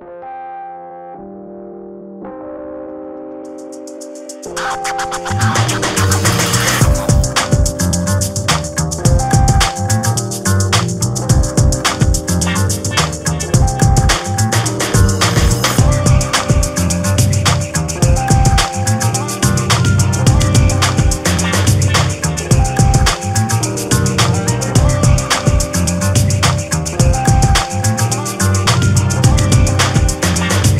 아